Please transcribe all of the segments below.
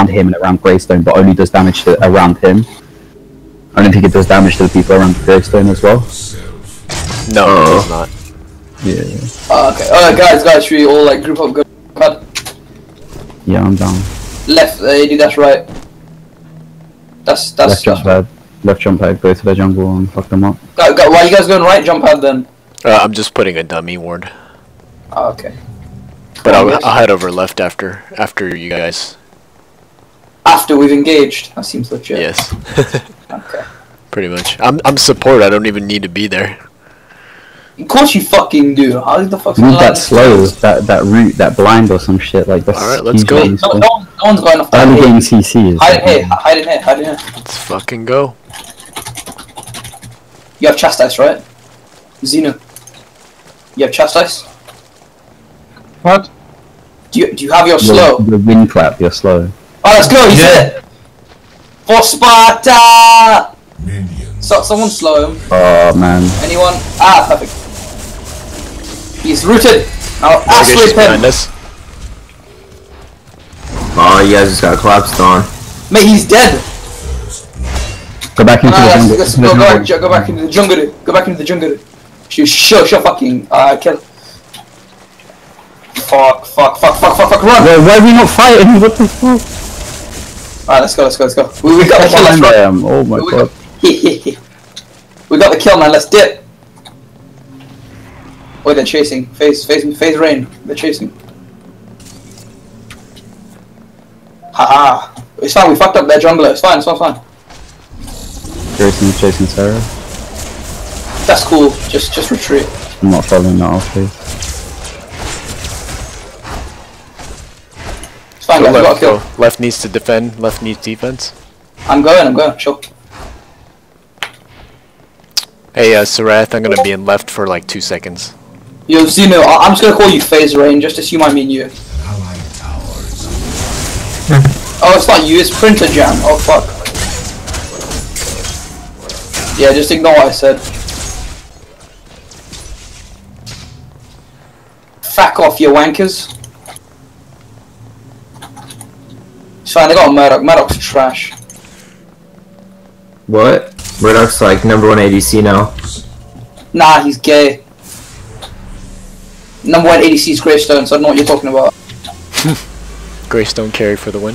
around him and around Greystone, but only does damage to around him. I don't think it does damage to the people around Greystone as well. No, it's not. Yeah, Uh, okay. Alright, guys, guys, should we all like group up? Go jump yeah, I'm down. Left, uh, AD, that's right. That's that's Left jump pad, left jump pad, go to the jungle and fuck them up. Go, go, why are you guys going right? Jump pad then. Uh, I'm just putting a dummy ward, Oh, okay. but I'll. I'll head over left after after you guys. After we've engaged, that seems legit. Yes, Okay. pretty much. I'm I'm support. I don't even need to be there. Of course you fucking do. How the fuck? Move gonna that slow, that that root, that blind or some shit like that's. Alright, let's go. No, useful. no, one- no one's got enough time. Early game CC hide in here, hide in here, hide in here. Let's fucking go. You have chastise, right? Xeno. You have chastise? What? Do you do you have your Your- slow? Your wind clap, you're slow. Oh, let's go. He's Yeah. it. For Sparta. So someone slow him. Oh man. Anyone? Ah, perfect. He's rooted. Now ass Morigesh is rape behind him. us. Oh, you guys just got collapsed on. Mate, he's dead. Go back into the let's, jungle. let's go, go, jungle. back, go back into the jungle. Go back into the jungle. dude. Sure, sure, sure, fucking. Uh, kill. Fuck, fuck, fuck, fuck, fuck, fuck, run! Why, why are we not fighting? What the fuck? Alright, let's go, let's go, let's go. We, we got the kill, let's run. Oh my We god. got, we got the kill, man. Let's dip. Wait, they're chasing. Phase, phase, phase rain. They're chasing. Haha. It's fine. We fucked up their jungler. It's fine. It's all fine. Greystone chasing Sarah. That's cool. Just, just retreat. I'm not following that off, please. Fine, Go guys. We got a left, kill. go. left needs to defend. Left needs defense. I'm going. I'm going. Sure. Hey, uh, Serath, I'm gonna be in left for like two seconds. Yo, Zeno. I- I'm just gonna call you Phase Rain. Just assume I mean you. oh, it's not you. It's Printer Jam. Oh fuck. Yeah, just ignore what I said. Fuck off, you wankers. It's fine, they got a Murdock. Murdock's trash. What? Murdock's like number one ADC now. Nah, he's gay. Number one ADC is Greystone, so I don't know what you're talking about. Greystone carry for the win.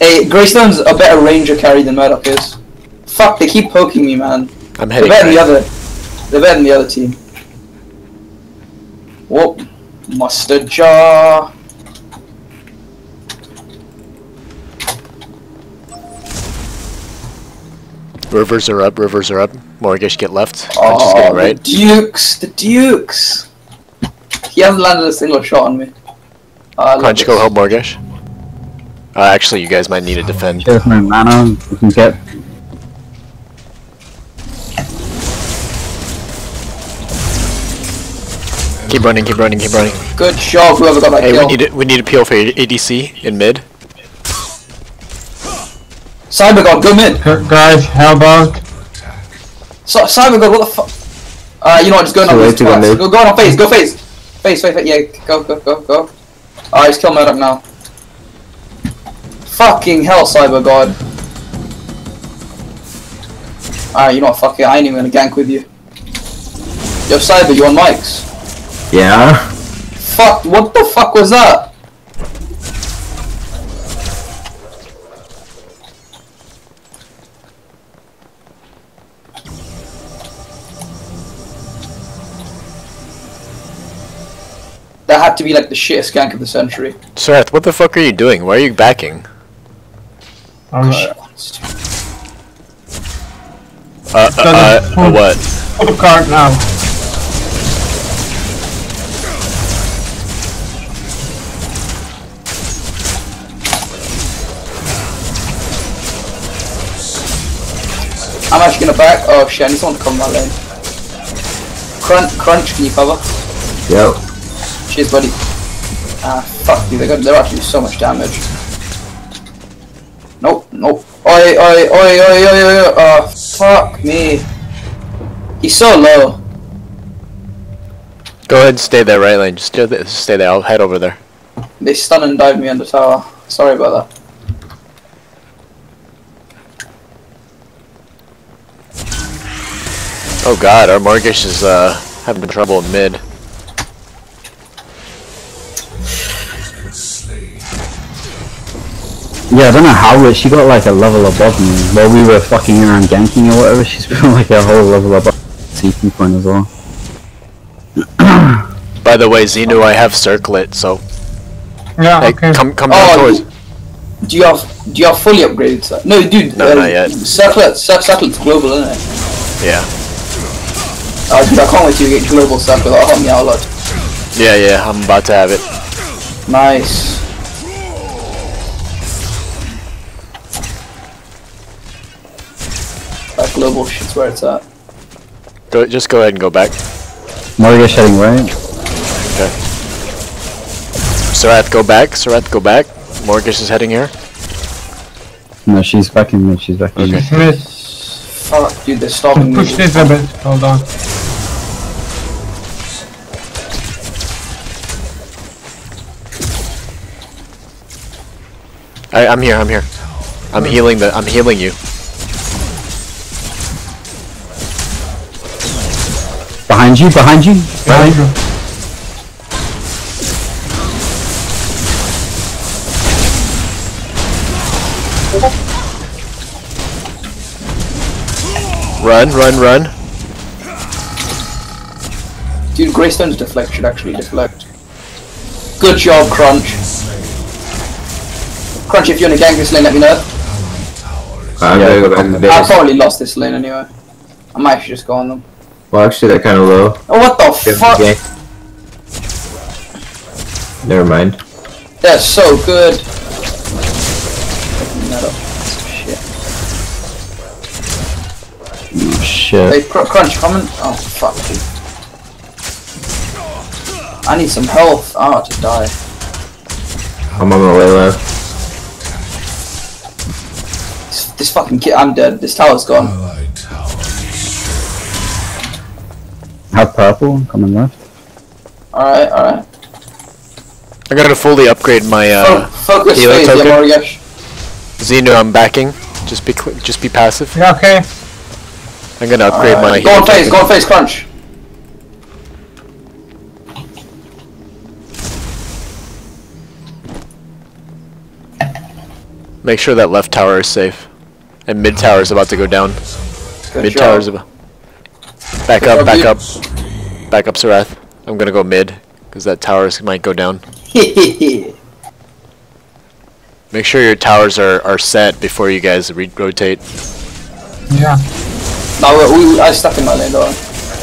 Hey, Greystone's a better ranger carry than Murdock is. Fuck, they keep poking me, man. I'm heading. They're heading better than the other. They're better than the other team. Whoop. Mustard jar. Rivers are up. Rivers are up. Morigesh get left. I'm just Oh, getting the right. Dukes. The Dukes. He hasn't landed a single shot on me. Oh, I love Crunch, this. go help Morigesh. Uh, actually, you guys might need to defend. There's no mana. We can get. Keep running, keep running, keep running. Good job, whoever got that Hey, kill. we need a, we need a peel for ADC in mid. Cyber God, go mid. Guys, how about? So, Cyber God, what the fuck? Uh, you know what? Just go on wait these to go Go, go on face. Go face. Face, face, face. Yeah, go, go, go, go. Alright, just kill Murdock now. Fucking hell, Cyber God. Alright, you know what? Fuck it. I ain't even gonna gank with you. Yo, Cyber, you on mics? Yeah. Fuck, what the fuck was that? That had to be like the shittest gank of the century. Serath, what the fuck are you doing? Why are you backing? I'm, She uh. Uh, uh, uh, uh, what? put a card now. I'm actually gonna back. Oh shit, I need someone to come my lane. Crunch, crunch, can you cover? Yep. Cheers, buddy. Ah, fuck you, they got, they're actually so much damage. Nope, nope. Oi, oi, oi, oi, oi, oi, oi. Oh, fuck me. He's so low. Go ahead and stay there, right lane. Just stay there. I'll head over there. They stun and dive me under tower. Sorry about that. Oh god, our Morgish is uh, having trouble in mid. Yeah, I don't know how it, she got like a level above me. While we were fucking around ganking or whatever, she's been like a whole level above CP point as well. By the way, Xenu, I have circlet, so Yeah, hey, okay. come come down Oh, towards. do you have do you have fully upgraded? Cir- No, dude. No, uh, not yet. Circlet, cir- circlet's global, isn't it? Yeah, Oh, dude, I can't wait to get global circle. That'll help me out a lot. yeah, yeah. I'm about to have it. Nice. That global shit's where it's at. Go, just go ahead and go back. Morgan heading right. Okay. Serath, go back. Serath, go back. Morgish is heading here. No, she's back in mid, she's back in mid. Dismiss. Fuck, dude, they're stopping me. Push this a bit. Hold on. I, I'm here. I'm here. I'm healing the. I'm healing you. Behind you, behind you, behind you. Run, run, run. Dude, Greystone's deflect should actually deflect. Good job, Crunch. Crunch, if you're in a gang this lane, let me know. I'm Yeah, gonna go back to the I base. probably lost this lane anyway. I might actually just go on them. Well, actually, they're kind of low. Oh, what the Give them fuck? the. Never mind. They're so good. That. Shit. Oh shit. Hey, cr Crunch, coming? Oh, fuck, dude. I need some health. I Oh, to die. I'm on my way left. This, this fucking kid, I'm dead. This tower's gone. Have purple coming left. Alright, alright. I'm gonna fully upgrade my Fo uh, focus healer phase, yeah, token. Morigesh. Xenu. I'm backing. Just be cl- just be passive. Yeah, okay. I'm gonna upgrade my. Alright, Go on healer phase, go on phase, Crunch. Make sure that left tower is safe, and mid tower is about to go down. Good mid job. tower is about. Back up, back dude. up, back up, Serath. I'm gonna go mid because that tower might go down. Make sure your towers are, are set before you guys re- rotate. Yeah. no, we, we, I stuck in my lane, though.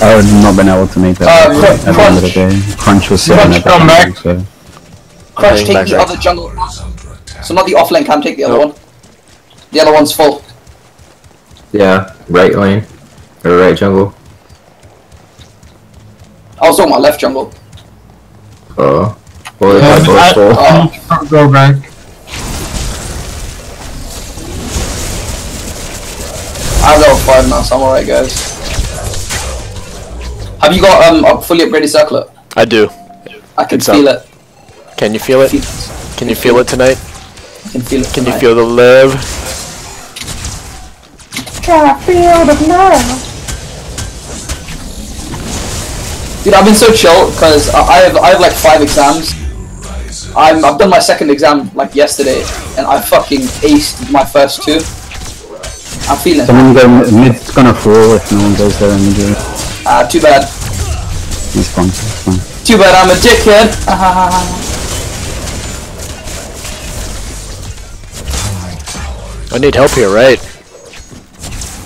I would not been able to make that Uh, work Crunch- at the end of the day. Crunch was sitting Crunch, at come that back. so Crunch, take back the right. other jungle. So not the off lane cam, take the other Nope. one. The other one's full. Yeah, right lane. Or right jungle. I was on my left jungle. Oh. Well, they Yeah, have but I- both full. I need to Go back. I have level 5 now, so I'm alright, guys. Have you got um, a fully upgraded circlet? I do. I can It's up. feel it. Can you feel it? Feel- Can you feel it tonight? I can feel it. Can you tonight. feel the love? Dude, I've been so chill because I I have I have like five exams. I'm I've done my second exam like yesterday, and I fucking aced my first two. I'm feeling. it. someone go mid- mid's gonna fall if no one goes there immediately. Ah, too bad. It's fine, it's fine. Too bad I'm a dickhead. I need help here, right?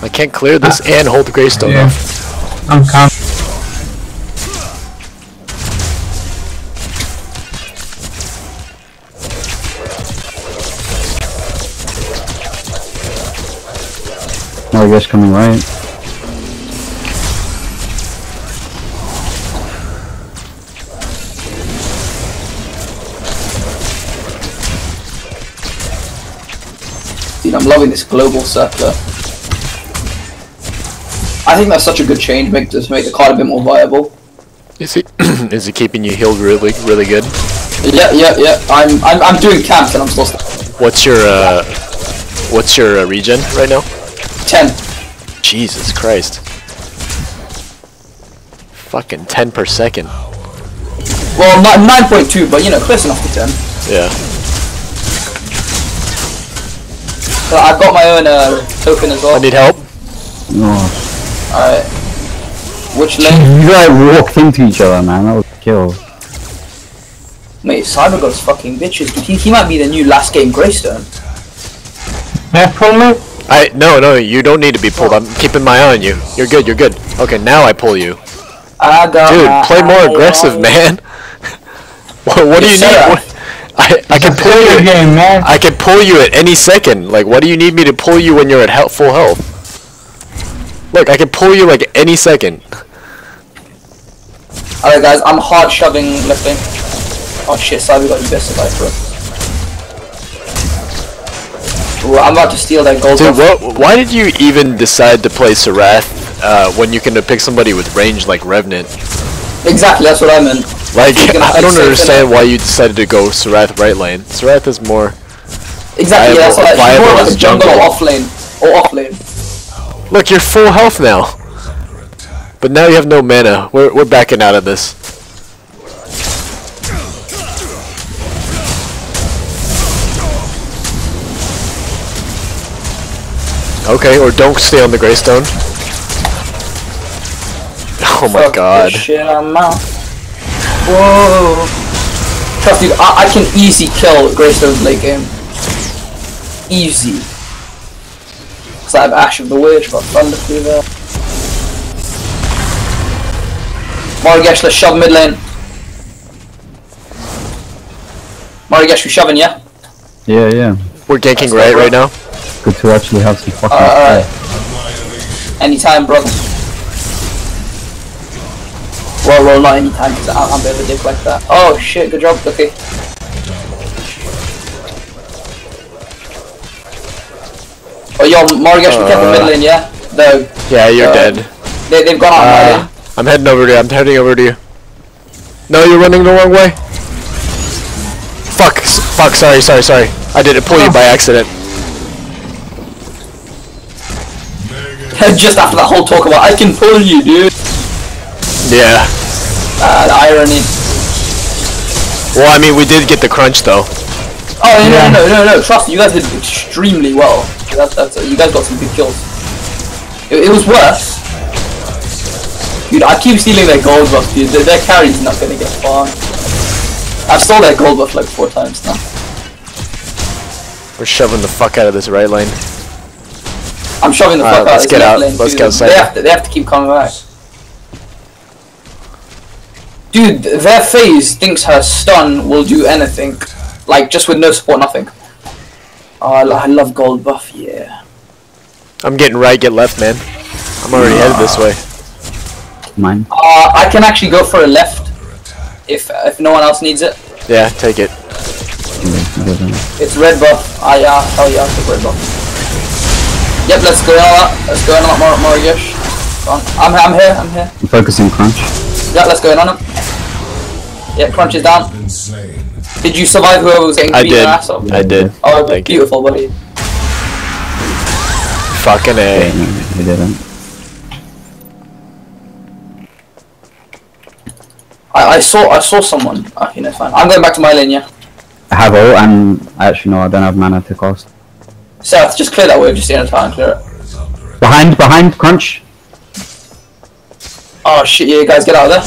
I can't clear this and hold the Greystone Yeah. off. I'm coming. Morgan coming right. Dude, I'm loving this global circular. I think that's such a good change, make to make the card a bit more viable. Is he is he keeping you healed really really good? Yeah, yeah, yeah. I'm I'm I'm doing camps and I'm still What's your uh what's your uh, regen right now? Ten. Jesus Christ. Fucking 10 per second. Well, not 9.2, but you know, close enough to 10. Yeah. So I've got my own uh, token as well. I need help. Oh. Alright. Which lane? You like walked into each other, man. That was a kill. Mate, CyberGod's fucking bitches. dude. He, he might be the new last game Greystone. Yeah, pull me. I no no you don't need to be pulled. I'm keeping my eye on you. You're good. You're good. Okay, now I pull you. I got Dude, play more aggressive, man. what, what do you need? What, I I can pull you. game, man. I can pull you at any second. Like, what do you need me to pull you when you're at health, full health? Look, I can pull you like any second. Alright guys, I'm hard shoving left lane. Oh shit, CyberGod, you best survive, bro. Ooh, I'm about to steal that gold. Dude, what? Why did you even decide to play Serath uh, when you can pick somebody with range like Revenant? Exactly, that's what I meant. Like, I don't understand why you decided to go Serath right lane. Serath is more. Exactly, yeah, that's what I Viable more like jungle, jungle. or off lane. Or off lane. Look, you're full health now. But now you have no mana. We're we're backing out of this. Okay, or don't stay on the Greystone. Oh my Fuck god. shit, I'm out. Whoa. Trust me, I, I can easy kill Greystone's late game. Easy. Cause I have Ash of the Witch, got Thunder Cleaver. Morigesh, let's shove mid lane. Morigesh, we shoving, yeah? Yeah, yeah. We're ganking That's right right now. Good to actually have some fucking. Alright, alright. Anytime, brother. Well, well, not anytime, because I'm, I'm a bit of a dick like that. Oh shit, good job, okay. Oh, yo, Morgash, we kept the Uh, mid lane, yeah? The, Yeah, you're Uh, dead. they, they've gone out my Uh, lane. I'm heading over to you. I'm heading over to you. No, you're running the wrong way. Fuck. Fuck. Sorry. Sorry. Sorry. I didn't pull you by accident. Just after that whole talk about, I can pull you, dude. Yeah. Uh, irony. Well, I mean, we did get the crunch though. Oh, no, Yeah. no, no, no, no, trust me, you guys did extremely well. That's, that's, you guys got some good kills. It, it was worse. Dude, I keep stealing their gold buff, dude. Their, their carry's not gonna get far. I've stole their gold buff like four times now. We're shoving the fuck out of this right lane. I'm shoving the Alright, fuck out let's of this get out. lane, Let's dude. get outside. They have, to, they have to keep coming back. Dude, their phase thinks her stun will do anything. Like, just with no support, nothing. Oh, I, lo- I love gold buff, yeah. I'm getting right, get left, man. I'm already headed this way. Mine. Uh, I can actually go for a left if if no one else needs it. Yeah, take it. It's red buff. Ah yeah, oh yeah, I'll red buff. Yep, let's go on. Let's go in on that Mor Morigesh. Go. I'm I'm here. I'm here. I'm focusing crunch. Yeah, let's go in on him. Yeah, crunch is down. Did you survive whoever was getting I beaten did. ass up? I did. Oh, Thank you. beautiful, buddy. Fucking Yeah, a. no, I didn't. I, I saw I saw someone. Okay, no, fine. I'm going back to my lane. Yeah. I have all, and actually no, I don't have mana to cost. Seth, just clear that wave. Just stay in time, clear it. Behind, behind, crunch. Oh shit! Yeah, guys, get out of there.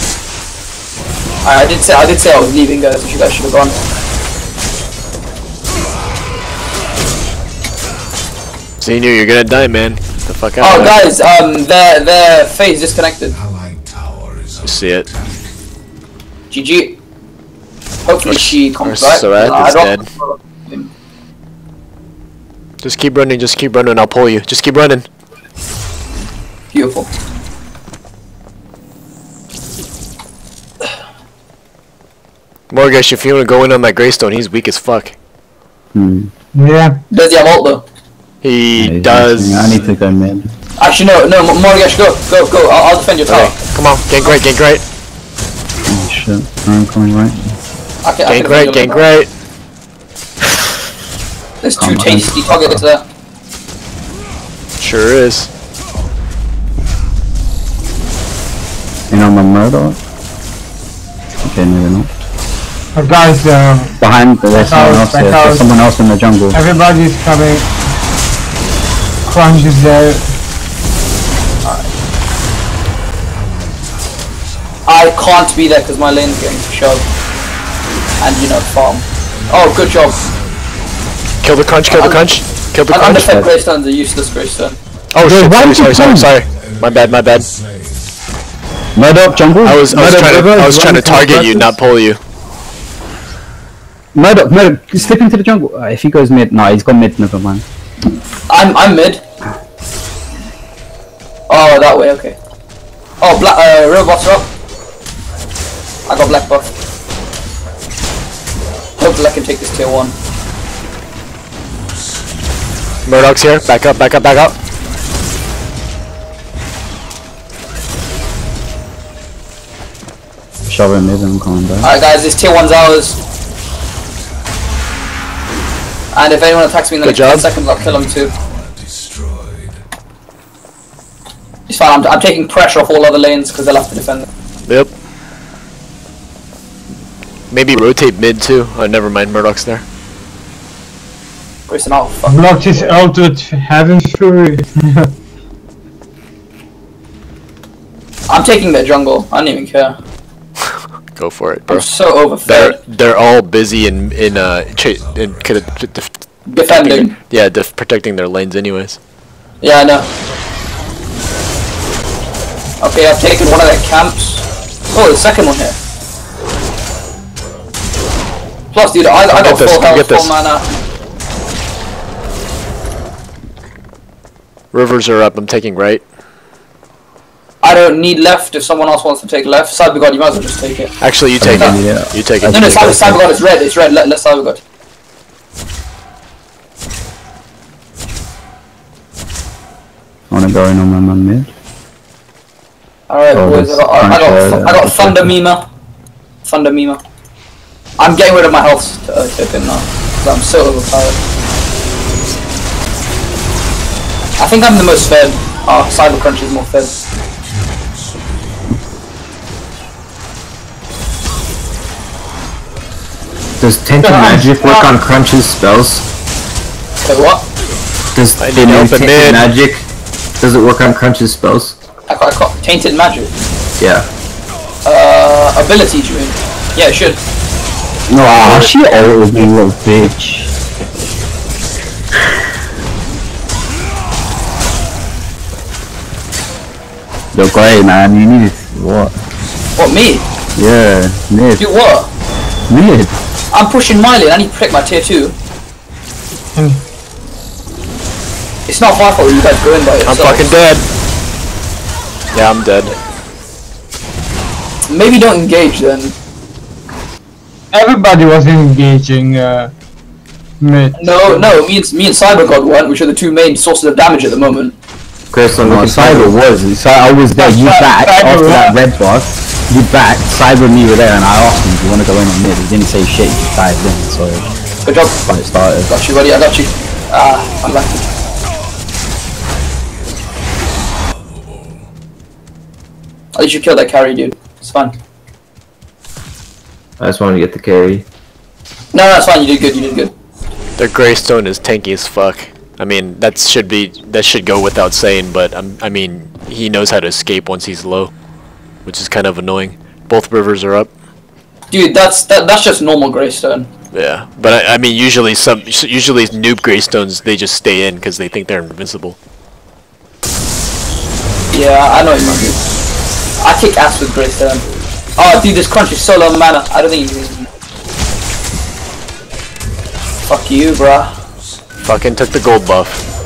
I, I did say I did say I was leaving, guys. You guys should have gone. Senior, you're gonna die, man. Get the fuck out Oh, of there. guys, um, their their phase disconnected. You see it. GG. Hopefully she comes or back. Serath I is don't- Just keep running, just keep running, I'll pull you. Just keep running. Beautiful. Morgosh, if you wanna go in on that Greystone, he's weak as fuck. Hmm. Yeah. Does he have ult though? He Yeah, he's does. missing. I need to go mid. Actually, no, no, M- Morgesh, go, go, go. I'll, I'll defend your tower. Okay, come on, gank right, gank right. Oh shit. I'm coming right. I can, I Gank can right, gank right. There's two Come on. tasty targets there. Sure is. You know my murder? Okay, maybe not. Oh, guys, um, Behind, there's Back someone else back here. out. There's someone else in the jungle. everybody's coming. Crunch is there. I can't be there because my lane's getting shoved. And you know, farm. Oh, good job. Kill the crunch, kill the crunch, kill the Un- crunch. Underfed Greystone's a useless Greystone. Oh shit, sorry, sorry, sorry, sorry. My bad, my bad. Murder jungle? I was, I was trying to, I was trying to running target you, not pull you. Murder, murder, slip into the jungle. Uh, if he goes mid, no, he's gone mid, never mind. I'm I'm mid. Oh, that way, okay. Oh, black uh, robots are up. I got black buff. Hopefully I can take this tier one. Murdock's here. Back up, back up, back up. Shove him mid and coming back. Alright guys, this tier one's ours. And if anyone attacks me in the Good next 10 job. seconds, I'll kill him too. It's fine, I'm, I'm taking pressure off all other lanes because they'll have to defend them. Yep. Maybe rotate mid too. Oh, never mind. Murdock's there. Greystone, oh fuck. Blocked his ult with Heaven's Fury. I'm taking their jungle. I don't even care. Go for it, bro. I'm so overfed. They're they're all busy in in uh in kind of def- Defending. yeah def- protecting their lanes anyways. Yeah, I know. Okay, I've taken one of their camps. Oh, the second one here. Plus, dude, I, I got this, full health, full mana. Rivers are up. I'm taking right. I don't need left if someone else wants to take left. Cyber God, you might as well just take it. Actually, you take Yeah. it. You take it. No, no, You Cyber, it. Cyber God, it's red, it's red. Let, let Cyber God. I wanna go in on my man mid. Alright, Oh, boys, I got, I, I got, I got Thunder Mima. Thunder Mima. I'm getting rid of my health to, uh, token now. Because I'm so overpowered. I think I'm the most fed. Oh, Cyber Crunch is more fed. Does Tainted Magic work on Crunch's spells? Wait, what? Does I the need help Tainted mid. Magic does it work on Crunch's spells? I got, I got Tainted Magic. Yeah. Uh, abilities, you mean? Yeah, it should. No, ah, she ulted me, little bitch. You're great, man. You need what? What, me? Yeah, mid, Do what? mid. I'm pushing my lane. I need to protect my tier 2. Hmm. It's not my fault you guys go in by I'm fucking dead. Yeah, I'm dead. Maybe don't engage then. Everybody was engaging uh, mid. No, no, me and, me and Cyber God weren't, which are the two main sources of damage at the moment. Graceland, No, look Cyber was. So I was there. You Cyber- back after that red buff. You back. Cyber and me were there, and I asked him, "Do you want to go in on mid?" He didn't say shit. He just dived in. So Good job. fight started. Got you, buddy. I got you. Ah, I'm lucky. At least you killed that carry, dude. It's fine. I just wanted to get the carry. No, no, fine. You did good. You did good. Their Greystone is tanky as fuck. I mean, that should be that should go without saying, but um, I mean, he knows how to escape once he's low, which is kind of annoying. Both rivers are up. Dude, that's that, that's just normal Greystone. Yeah, but I, I mean, usually some usually noob Greystones they just stay in because they think they're invincible. Yeah, I know what you mean. I kick ass with Greystone. Oh, dude, this crunch is so low mana. I don't think you can. Fuck you, bruh. Fucking took the gold buff.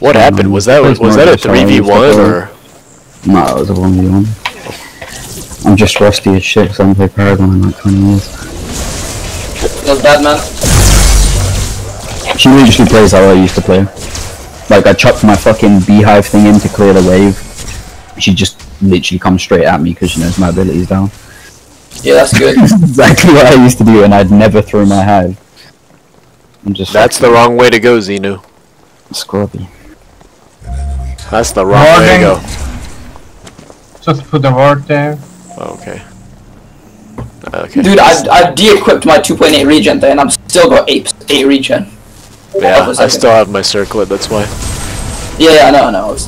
What um, happened? Was that Please was that a three v one or? No, it was a one v one. I'm just rusty as shit because I haven't played Paragon in like 20 years. Feels bad, man. She literally plays how I used to play. Like I chucked my fucking beehive thing in to clear the wave. She just literally comes straight at me because she knows my ability's down. Yeah, that's good. exactly what I used to do, and I'd never throw my hive. I'm just That's the wrong way to go, Xenu. scrubby. That's the wrong way to go. Just put the word there. Okay. Okay. Dude, I, I de-equipped my 2.8 regen there, and I'm still got 8, 8 regen. Yeah, Hold on a I still have my circlet. That's why. Yeah, yeah, I know, I know. It's,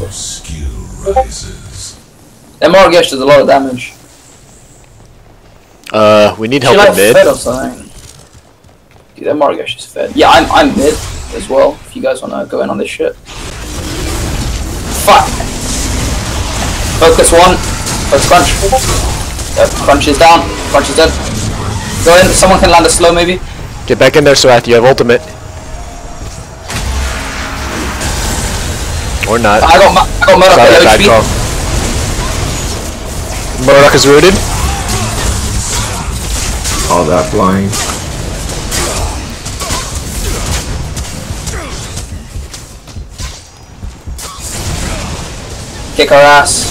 that Morgesh does a lot of damage. Uh, we need help like in mid. fed or something. Dude, that Morgesh is fed. Yeah, I'm, I'm mid as well, if you guys want to go in on this shit. Fuck. Focus one. Focus crunch. Yep, crunch is down. Crunch is dead. Go in. Someone can land a slow maybe. Get back in there, Serath. You have ultimate. Or not. I got, Ma- I got Murdock at low bad call. Murdock is rooted. All that blind. Kick our ass.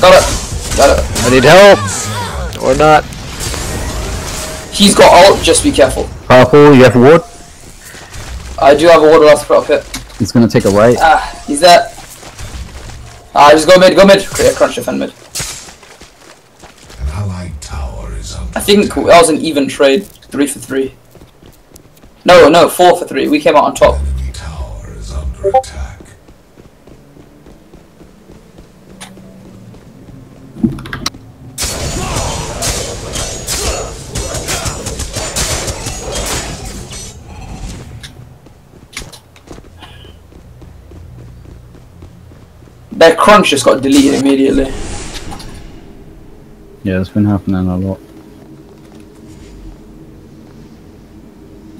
Got it. Got it. I need help. Or not. He's got ult, just be careful. Purple, you have a ward? I do have a water last prop hit. He's gonna take a right. Ah, he's there. Ah, just go mid, go mid. Okay, crunch defend mid. An allied tower is I think that was an even trade. Three for three. No, no, four for three. We came out on top. enemy tower is under attack. Crunch just got deleted immediately. Yeah, it's been happening a lot.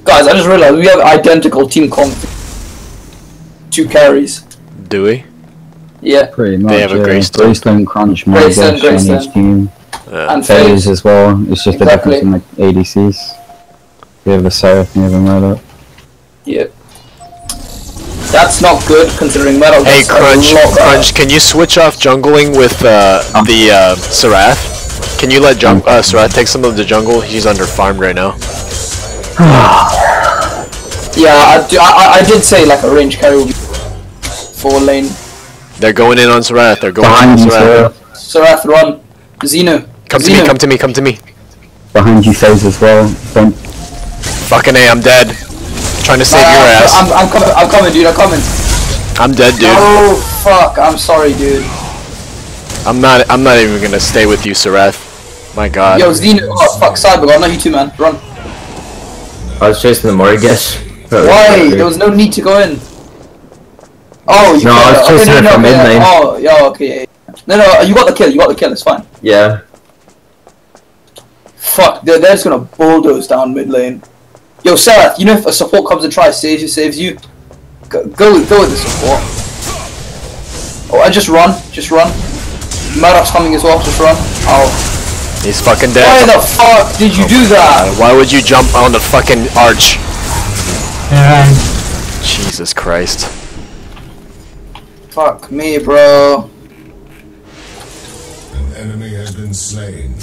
Guys, I just realized we have identical team comp. Two carries. Do we? Yeah, Pretty much. They have a yeah. Greystone. Greystone crunch, Greystone, Morgoth on each team. Uh, and Phase phase. as well. It's just Exactly. the difference in like ADCs. We have a Seraph and we have a Murdock. Yeah. That's not good considering metal. hey, gets a Crunch. lot better. Crunch, can you switch off jungling with uh, the uh, Serath? Can you let jung- uh, Serath take some of the jungle? He's under farmed right now. Yeah, I, do, I, I- I did say like a range carry would be four lane. They're going in on Serath. They're going in Behind on you, Serath. Seraph. Serath run. Xeno. Come to me, come to me, come to me. Behind you, Phase as well. Don't Fucking A, I'm dead. Trying to save Uh, your ass. I'm, I'm coming, I'm coming, dude. I'm coming. I'm dead, dude. Oh fuck! I'm sorry, dude. I'm not. I'm not even gonna stay with you, Serath. My God. Yo, Xeno. Oh fuck, Cyber. Not you two, man. Run. I was chasing the Morgesh. Why? There was no need to go in. Oh, you No, I was okay, chasing her from okay, mid lane. Oh, yeah, okay. yeah, yeah. No, no, you got the kill. You got the kill. It's fine. Yeah. Fuck, they're, they're just gonna bulldoze down mid lane. Yo, Sarah, you know if a support comes and tries to saves you, saves you, go go with, go with the support. Oh, I just run, just run. Murdock's coming as well, just run. Oh, He's fucking dead. why dead. the fuck did you oh do that? Why would you jump on the fucking arch? Yeah, Jesus Christ. Fuck me, bro. An enemy has been slain.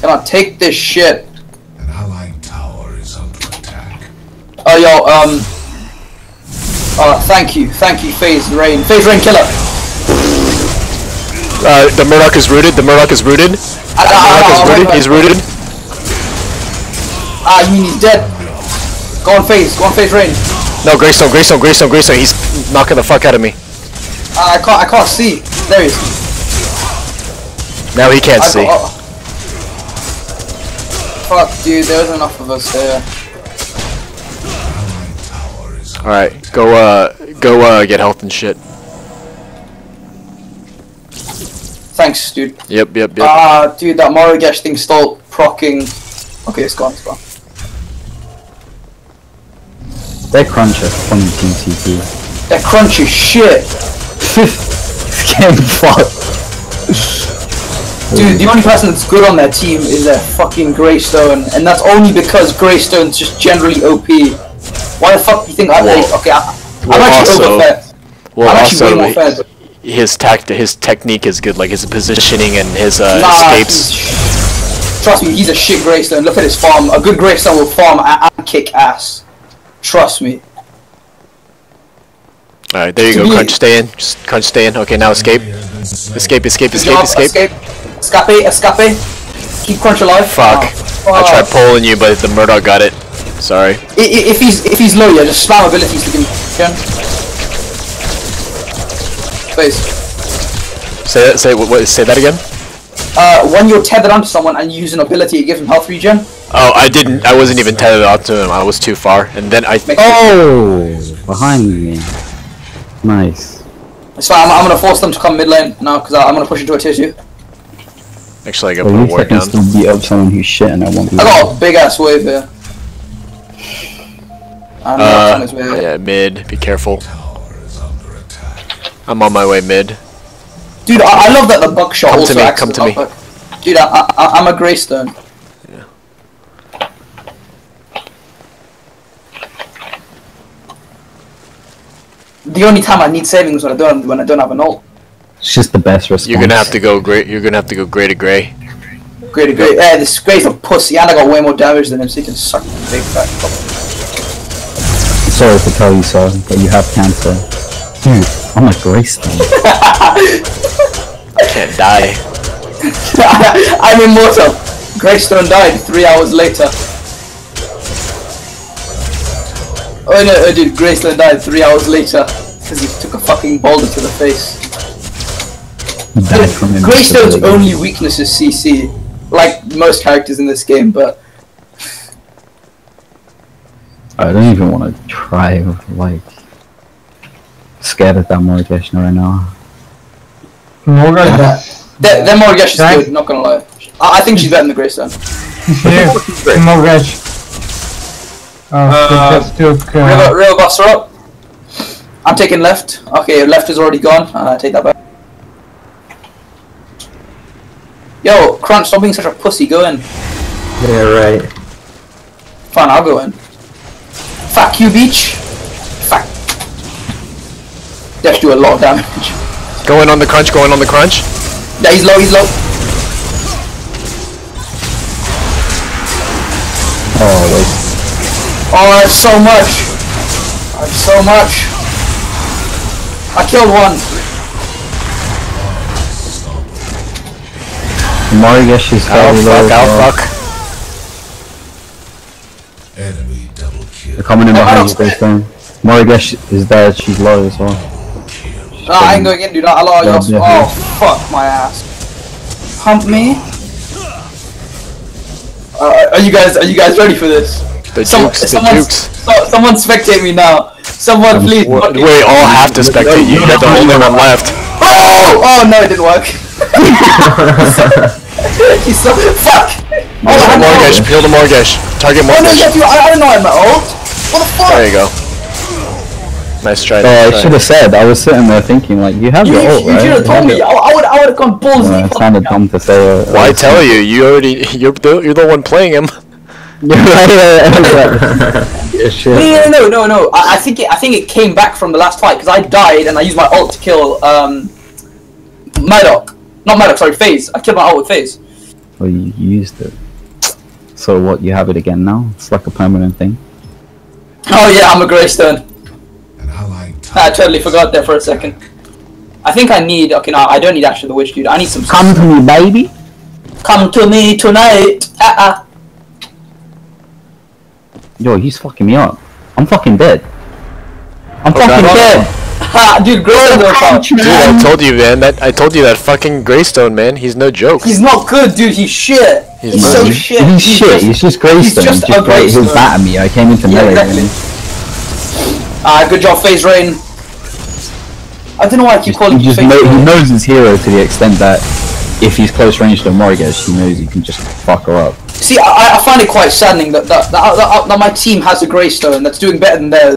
Can I take this shit? An allied tower is under attack. Oh, yo, um. Uh, thank you, thank you, Phase Rain. Phase Rain killer. Uh, the Murdock is rooted. The Murdock is rooted. Ah, Murdock ah, is ah, rooted. wait, He's rooted. Ah, you mean he's dead? Go on, Phase. Go on, Phase Rain. No, Greystone, Greystone, Greystone, Greystone. He's knocking the fuck out of me. Ah, I can't. I can't see. There he is. Now he can't I see. got-. Fuck, dude. There's enough of us there. Allied tower is All right, go uh, go uh, get health and shit. Thanks, dude. Yep, yep, yep. Ah, dude, that Morigesh thing stole procking. Okay, it's gone. It's gone. Their crunch at 20 TCP. That crunchy shit. it's getting fucked. Dude, the only person that's good on their team is their fucking Greystone, and that's only because Greystone's just generally OP. Why the fuck do you think I Well- like, Okay, I, I'm well, actually also- overfed. well, I'm actually way also, more he- fed. his tact, his technique is good, like his positioning and his uh, Nah, escapes. Trust me, he's a shit Greystone. Look at his farm. A good Greystone will farm and kick ass. Trust me. All right, there you To go. me- Crunch, stay in. Just crunch, stay in. Okay, now escape. Escape, escape, Good escape, escape. Escape. Escape. Escape. Keep Crunch alive. Fuck. Oh, I tried pulling you, but the Murdock got it. Sorry. I- i- If he's if he's low, yeah, just spam abilities to him again. Please. Say that. Say what? what say that again. Uh, when you're tethered onto someone and you use an ability, it gives them health regen. Oh, I didn't. I wasn't even tethered onto him. I was too far, and then I. Make Oh, behind me. Nice. It's fine. I'm, I'm gonna force them to come mid lane now because I'm gonna push into a tissue. Actually, I gotta Well, put a you ward can down. still beat up someone who's shit and I won't be. I got a big ass wave here. I'm Uh, his yeah, mid. Be careful. I'm on my way mid. Dude, I, I love that the buckshot Come to also me, come to me. knockback. Dude, I, I, I'm a Greystone. Yeah. The only time I need saving is when I don't when I don't have an ult. It's just the best response. You're gonna have to go great. You're gonna have to go gray to gray. Great, great. Yeah, this Grey's a pussy, and I got way more damage than him, so he can suck my big fat. Sorry to tell you so, but you have cancer. Dude, I'm a Greystone. I can't die. I'm immortal. Greystone died three hours later. Oh no, oh, dude, Greystone died three hours later because he took a fucking boulder to the face. He from him. Greystone's only weakness is CC, like most characters in this game, but I don't even want to try, like... Scared of that Morigesh right now. Morgan their, their Morgesh is Right. good, not gonna lie. I, I think she's better than the Greystone. is here. Morgan. Oh, he just took. River, Uh, River buffs are up. I'm taking left. Okay, left is already gone. Uh, take that back. Yo, Crunch, stop being such a pussy. Go in. Yeah, right. Fine, I'll go in. Fuck you, beach. Fuck. Dash do a lot of damage. Going on the crunch. Going on the crunch. Yeah, he's low, he's low. Oh, wait. Oh, I have so much. I have so much. I killed one. Morigesh is Oh fairly low. fuck! as well. Oh fuck! Enemy double kill. They're coming in Oh, behind you, don't- Greystone. Morigesh is dead, she's low as well. No, I ain't going in, dude. I allow Yeah, yours. yeah. Oh, fuck my ass. Pump me. Uh, are you guys? Are you guys ready for this? The Some, jukes. The someone, jukes. so, someone spectate me now. Someone please. Wait, fucking- wait, all have to spectate you. You're the only one left. Oh! Oh no, it didn't work. He's so fuck. Oh, I Peel the had no Peel the Morgesh. Target Oh no, Morgesh. yeah, dude, I, I don't know I had my ult. What the fuck? There you go. Nice try. Oh, I should have said, I was sitting there thinking, like, you have You, your you, ult, you right? should have told me. I, your- I would, I would have gone balls deep. it sounded dumb to say. Uh, Well, I tell you, you already. You're the. You're the one playing him. You're right, yeah, yeah, shit. No, no, no, no, no. I, I think it. I think it came back from the last fight because I died and I used my ult to kill um, Murdock. Not Murdock, sorry, Phase. I killed my ult with Phase. Well, you used it. So what, you have it again now? It's like a permanent thing. Oh yeah, I'm a Greystone. An allied I totally forgot there for a second. I think I need. Okay, no, I don't need actually the Witch, dude. I need some. Come to me, baby! Come to me tonight. Uh uh. Yo, he's fucking me up. I'm fucking dead. I'm God. fucking dead! Ha, dude, Greystone's overpowered. Dude, I told you, man. That I told you that fucking Greystone, man. He's no joke. He's not good, dude. He's shit. He's He's, so shit. He's, shit, just- he's just Greystone. he's just He's a just great. He was Greystone. batting me. I came into Yeah, melee. exactly. and Ah, good job, Phase Rain. I don't know why I keep calling He you just Phase know, he knows his hero to the extent that if he's close range to Morgesh, he knows he can just fuck her up. See, I, I find it quite saddening that that, that, that that my team has a Greystone that's doing better than theirs.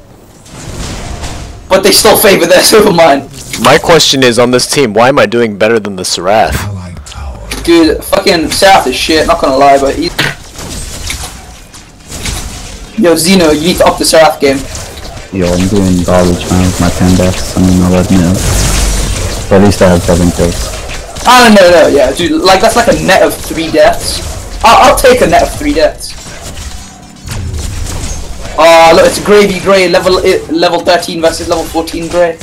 But they still favour theirs over mine. My question is on this team. Why am I doing better than the Serath? allied tower. Dude, fucking South is shit, not gonna lie, but he's... Yo, Zeno, you need to up the Serath game. Yo, I'm doing garbage, man, with my 10 deaths. I mean, I'll admit it. So at least I have seven kills. Ah, no, no, yeah, dude, like, that's like a net of three deaths. I'll, I'll take a net of three deaths. Oh, it's Gravy Grey, level level 13 versus level 14 Grey.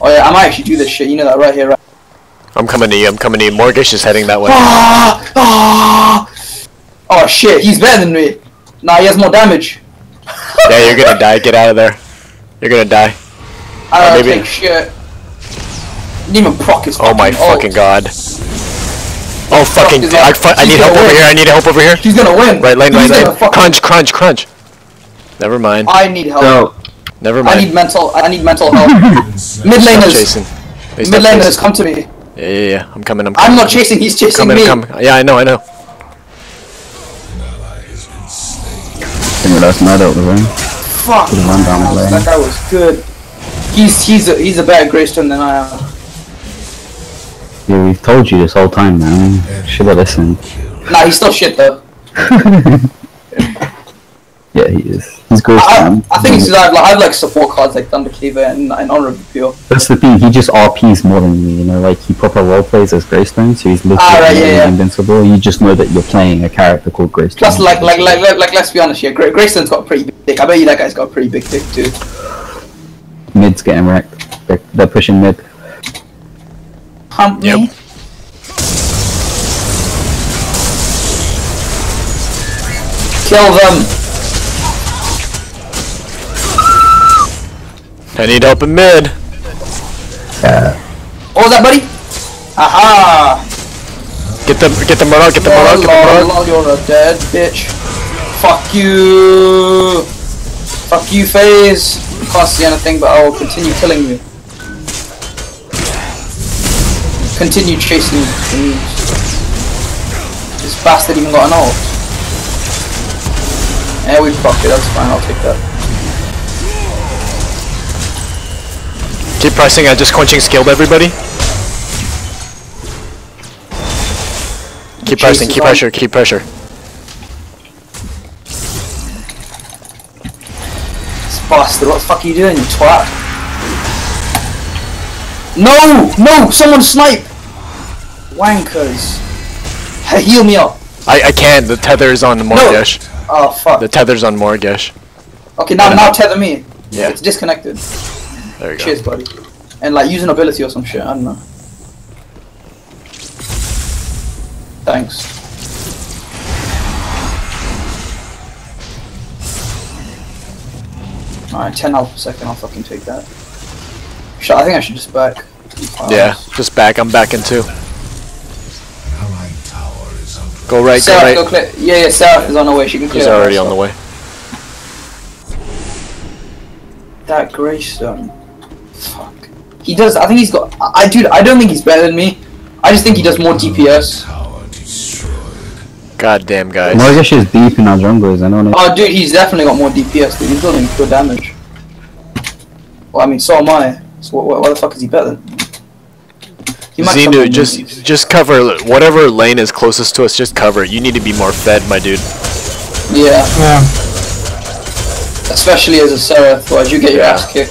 Oh yeah, I might actually do this shit, you know that right here, right? I'm coming to you. I'm coming to you. Morigesh is heading that way. Ah! Ah! Oh shit, he's better than me. Nah, he has more damage. yeah, you're gonna die. Get out of there. You're gonna die. I don't maybe- take shit. Didn't even proc his Oh my fucking ult. fucking god. Oh fucking! I, fu- I need help gonna over here. I need help over here. He's gonna win. Right lane, right lane. Crunch, crunch, crunch. Never mind. I need help. So, Never mind. I need mental. I need mental help. Mid Stop laners. chasing. Hey, Mid stop laners, come to me. Yeah, yeah, yeah. I'm coming. I'm coming. I'm not chasing. He's chasing coming. me. I'm coming. Yeah, I know. I know. think that's not over there. Fuck. Down the lane. That guy was good. He's he's a he's a better Greystone than I am. Yeah, we've told you this whole time, man. Should have listened. Nah, he's still shit though. Yeah, he is. He's great, I, man. I think it's 'cause I have like I have like support cards like Thunder Cleaver and, and Honor of the Pure. That's the thing, he just RPs more than me. you know, like he proper role plays as Greystone, so he's literally Ah, right, yeah, yeah. invincible. You just know that you're playing a character called Greystone. Plus, like like like like, like let's be honest here, Gray, Greystone's got a pretty big dick. I bet you that guy's got a pretty big dick too. Mid's getting wrecked. They're, they're pushing mid. Hump me. Yep. Kill them. I need help in mid. Uh, what was that, buddy? Aha! Get the get the Murdock. Get the Murdock. Get the oh, Lol, you're a dead bitch. Fuck you. Fuck you, FaZe. You can't see anything, but I will continue killing you. Continue chasing me. This bastard even got an ult. Yeah, we fucked it. That's fine. I'll take that. Keep pressing. I just quenching skilled everybody. Keep pressing. Keep on. pressure. Keep pressure. This bastard. What the fuck are you doing, you twat? No! No! Someone snipe! Wankers. Hey, heal me up. I I can't. The tether is on Morigesh. Oh, fuck. The tether's on Morigesh. Okay, now now tether me. Yeah. It's disconnected. There you go. Cheers, buddy. And like use an ability or some shit. I don't know. Thanks. Alright, 10 health per second, I'll fucking take that. Shit, I think I should just back. Oh, Yeah. Just back. I'm backing too. Allied tower is under Go right. Go right. go clear. Yeah, yeah, Sarah is on her way. She can clear. He's it already on the way. That Greystone. Fuck. He does. I think he's got. I, I dude. I don't think he's better than me. I just think he does more DPS. tower destroyed. God damn guys. Morigesh is deep in our junglers, I don't know. Oh, dude, he's definitely got more DPS. Dude, he's doing good damage. Well, I mean, so am I. So what, why the fuck is he better? than me? He might come Xenu, just movies. just cover whatever lane is closest to us. Just cover. You need to be more fed, my dude. Yeah, Yeah. especially as a Serath, otherwise you get your Yeah. ass kicked.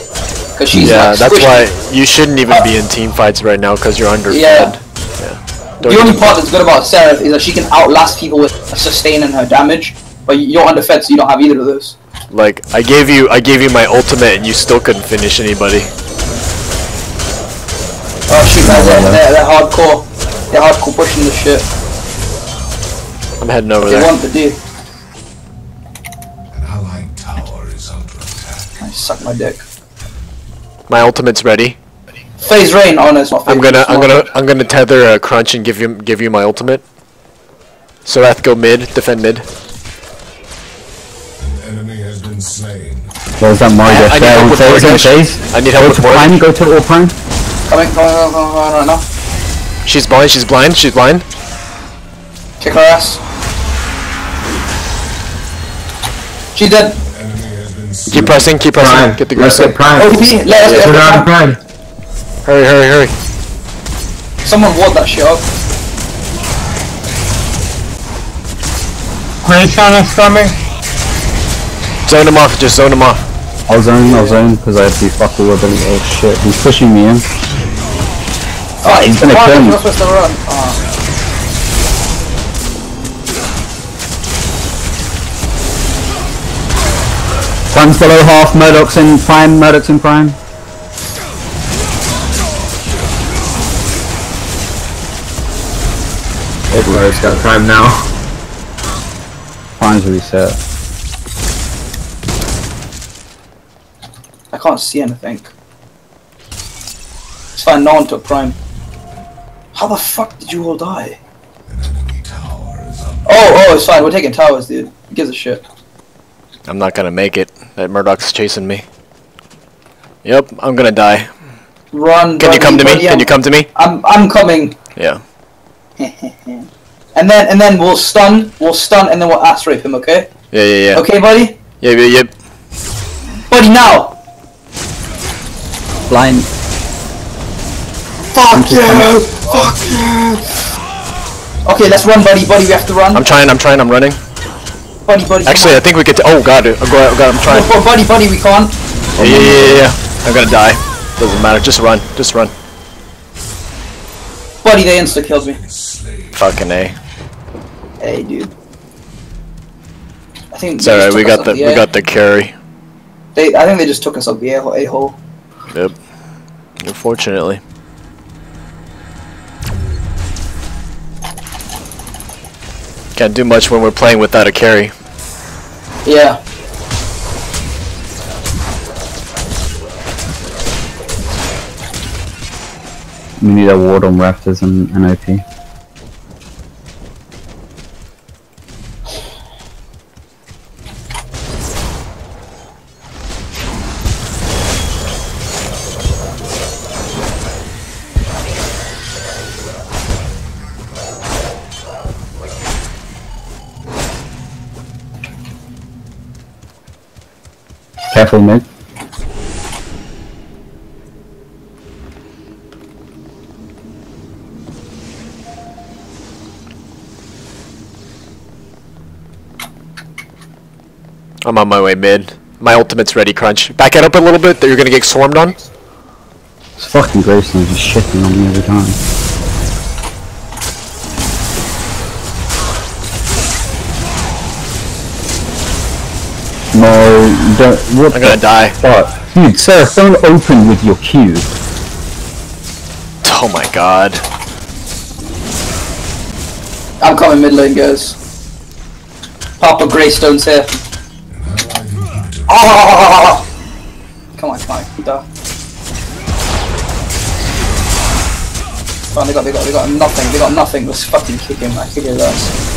Cause she's yeah, like that's why you shouldn't even be uh, in team fights right now because you're underfed. Yeah. Yeah. The only part that's good about Serath is that she can outlast people with a sustain and her damage, but you're underfed, so you don't have either of those. like I gave you I gave you my ultimate and you still couldn't finish anybody. Oh shoot, man, they're, they're, they're hardcore. They're hardcore pushing the shit. I'm heading over They there. want the D. An allied tower is under attack. I suck my dick. My ultimate's ready. Phase rain. Oh no, it's not. Phase I'm gonna Rain, I'm gonna not. I'm gonna tether a crunch and give you give you my ultimate. Serath go mid, defend mid. An enemy has been slain. There's that Morigesh I need there. help with Phase, phase. I need help with to prime, go to all prime. Coming, coming, coming, coming, coming right now. She's blind, she's blind, she's blind. Kick her ass. She's dead. Enemy has been slain. Keep pressing, keep pressing. Prime. Get the Let's grip. Prime. Oh, OP, let us Put get her on. Prime. Hurry, hurry, hurry. Someone ward that shit up. Greystone is coming. Zone him off, just zone him off. I'll zone, I'll zone, because I have to fuck all ability. Oh shit, he's pushing me in. Ah, ah, oh, he's gonna Marcus, kill me. You're supposed to run. Oh. Prime's below half, Murdock's in prime, Murdock's in prime. Edward's got prime now. Prime's reset. I can't see anything. It's fine, no one took prime. How the fuck did you all die? Enemy tower is under Oh, oh, it's fine. We're taking towers, dude. Who gives a shit? I'm not gonna make it. That Murdock's chasing me. Yep, I'm gonna die. Run. Can you come to me? buddy, Can I'm- you come to me? I'm I'm coming. Yeah. and then and then we'll stun, we'll stun, and then we'll ass rape him. Okay? Yeah, yeah, yeah. Okay, buddy. Yeah, yeah, yeah. Buddy, now. Blind. Fuck you! Fuck you! Okay, let's run, buddy. Buddy, we have to run. I'm trying, I'm trying, I'm running. buddy, buddy. Actually, I think we could. oh god, oh god, oh god, I'm trying. Oh, buddy, buddy, we can't. Yeah, yeah, yeah, yeah, yeah. I'm gonna die. Doesn't matter. Just run. Just run. Buddy, they insta kills me. Fucking a. Hey, dude. I think It's alright. We got up the we got the carry. They, I think they just took us up the a a hole. Yep. Unfortunately. Can't do much when we're playing without a carry. Yeah. We need a ward on Raptors and an OP. I'm on my way mid. My ultimate's ready, Crunch. Back it up a little bit that you're gonna get swarmed on. It's fucking Greystone just shitting on me every time. No, don't. What I'm gonna die. fuck? Dude, Sarah, don't open with your Q. Oh my god. I'm coming mid lane, guys. Papa Greystone's here. Allied inhibitor Ah! Come on, come on, duh. Come on, they got, they got, they got nothing, they got nothing. Let's fucking kick him, I kick his ass.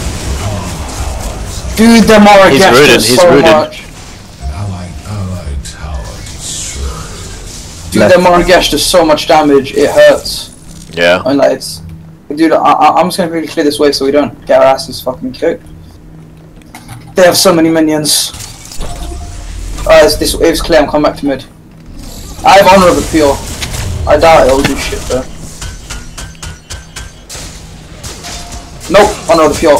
Dude, the Mara He's gestures rooted, he's so rooted. much. Dude, the Mara does so much damage, it hurts. Yeah. I mean, like, it's... Dude, I, I, I'm just gonna quickly clear this way so we don't get our asses fucking kicked. They have so many minions. Uh, it's this wave's clear, I'm coming back to mid. I have Honor of the Pure. I doubt it'll do shit though. Nope, Honor of the Pure.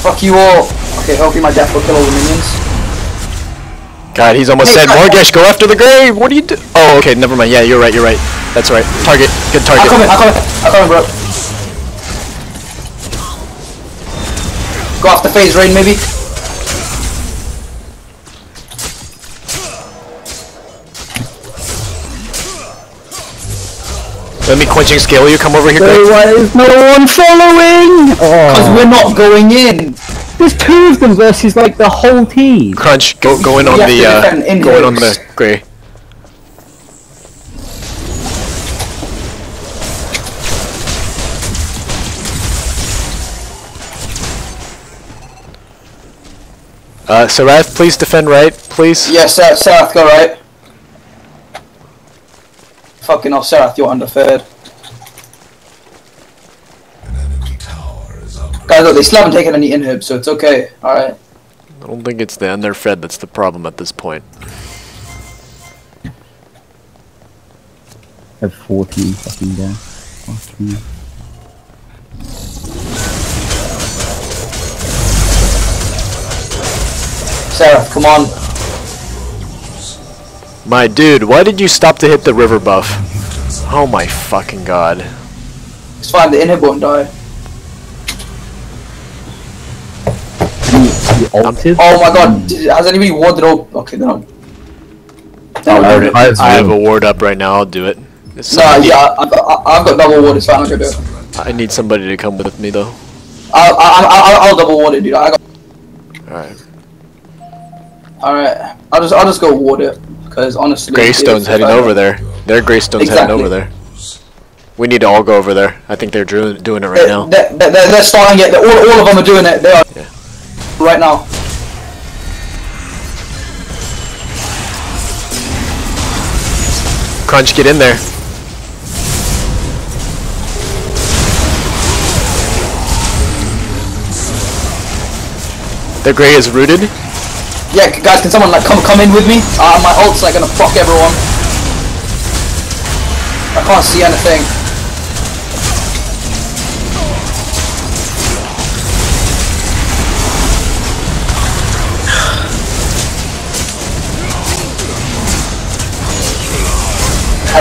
Fuck you all. Okay, hopefully my death will kill all the minions. God, he's almost Hey, dead. Morigesh, go after the grave. What are you do? Oh, okay, never mind. Yeah, you're right. You're right. That's right. Target. Good I'm target. coming, I'm coming, I'm coming, bro. Go off the phase rain, maybe. Let me quenching scale you. Come over here, Greg. why is no one following? Because Oh, we're not going in. There's two of them versus like the whole team. Crunch. Go go in on the to uh, in go in on the gray. Uh, Serath, please defend right, please. Yes, Sar- Serath, go right. Fucking off, Serath, you're under third. Guys, look, they still haven't taken any inhib, so it's okay. Alright. I don't think it's the underfed that's the problem at this point. I have 14 fucking there. Fucking. Sarah, come on. My dude, why did you stop to hit the river buff? Oh my fucking god. It's fine, the inhib won't die. He, he ulted. Oh my god, did, has anybody warded up? Okay, they're not. They're I- I- I have a ward up right now, I'll do it. It's Nah, somebody- yeah, I, I, I've got double ward, it's fine, I'm gonna do it. I need somebody to come with me though. I'll, I'll, I'll, I'll double ward it, dude. I got. Alright. Alright, I'll just, I'll just go ward it. Because honestly. Greystone's heading I- over there. Their Greystone's heading over there. We need to all go over there. I think they're doing it right They're, now. they're, they're, they're starting it. All, all of them are doing it. They are. Yeah. Right now. Crunch, get in there. The Grey is rooted. Yeah, guys, can someone like come come in with me? Uh, my ult's like gonna fuck everyone. I can't see anything.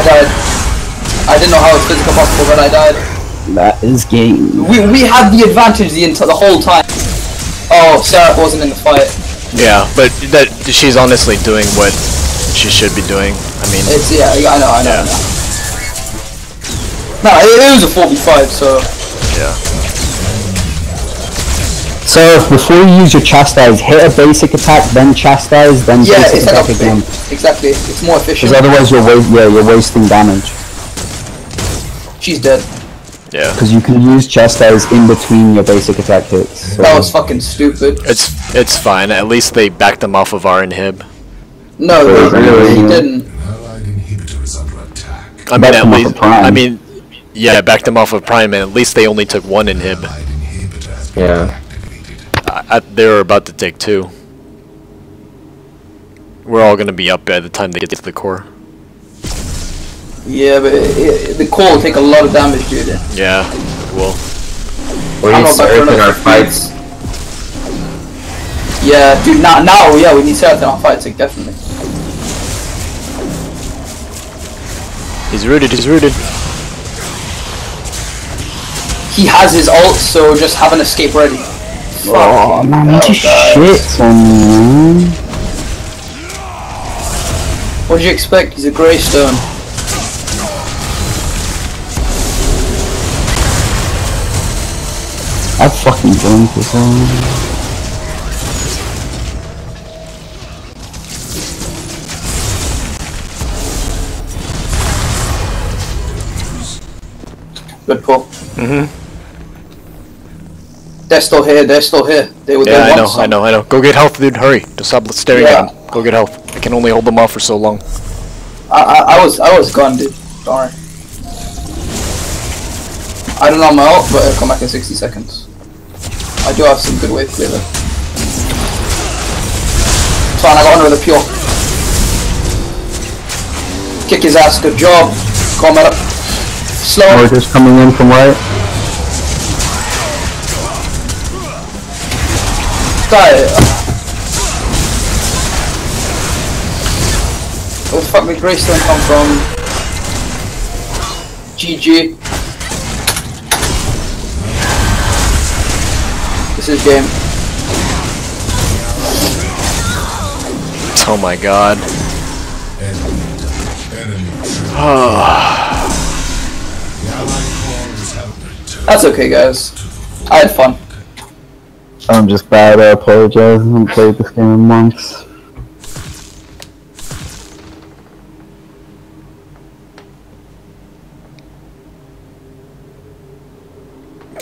Died. I didn't know how it's physical possible, but I died. That is game. We we had the advantage the enti- the whole time. Oh, Sarah wasn't in the fight. Yeah, but that she's honestly doing what she should be doing. I mean, It's yeah, I know, I know. Yeah. I know. No, it, it was a 4v5, so yeah. So before you use your chastise, hit a basic attack, then chastise, then yeah, basic it's attack a, again. exactly. It's more efficient. Because otherwise you're wa- yeah you're wasting damage. She's dead. Yeah. Because you can use chastise in between your basic attack hits. So That was fucking stupid. It's it's fine. At least they backed them off of our inhib. No, they, really? he didn't. Allied inhibitor is under attack. I mean, Backed at least. I mean, yeah, backed them off of Prime, and at least they only took one inhib. Allied inhibitor has been Yeah. Activated. I, I, they're about to take two. We're all gonna be up by the time they get to the core. Yeah, but it, it, the core will take a lot of damage, dude. Yeah. Well, We need not back Serath in our fights. Yeah, dude. Now, now, yeah, we need Sarah in our fights, like definitely. he's rooted. He's rooted. He has his ult, so just have an escape ready. Oh man, hell, just shit on me. man. What do you expect? He's a Greystone. I fucking drunk as well. Good pull. Mm-hmm. They're still here. They're still here. They would. Yeah, they I know. some. I know. I know. Go get health, dude. Hurry. Just stop staring Yeah. at him. Go get health. I can only hold them off for so long. I, I, I was I was gone, dude. Don't worry. I don't know my ult, but it'll come back in 60 seconds. I do have some good wave clear though. It's fine, I got under the pure. Kick his ass, good job. Calm it up. Slow. We're just coming in from right. Die. Where the fuck did Greystone come from? GG. This is game. Oh my god. Enemy triple. The allied cores have returned That's okay, guys. I had fun. I'm just bad. I apologize. I haven't played this game in months.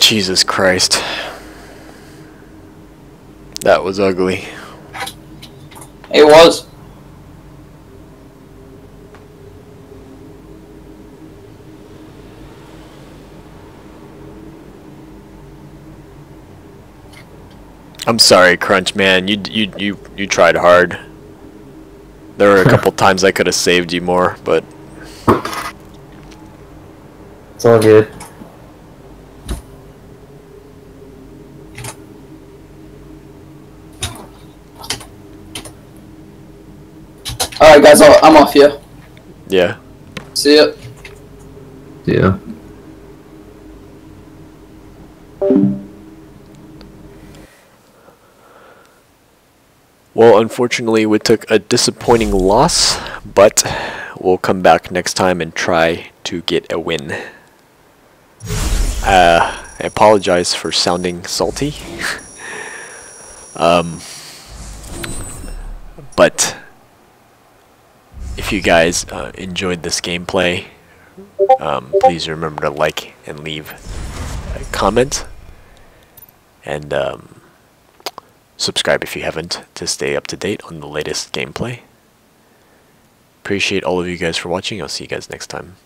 Jesus Christ. That was ugly. It was. I'm sorry, Crunch man. You you you you tried hard. There were a couple times I could have saved you more, but It's all good. Alright, guys, I'll, I'm off here. Yeah. See ya. Yeah. Well, unfortunately, we took a disappointing loss, but we'll come back next time and try to get a win. Uh, I apologize for sounding salty. um, but if you guys uh, enjoyed this gameplay, um, please remember to like and leave a comment. And um, subscribe if you haven't to stay up to date on the latest gameplay. Appreciate all of you guys for watching. I'll see you guys next time.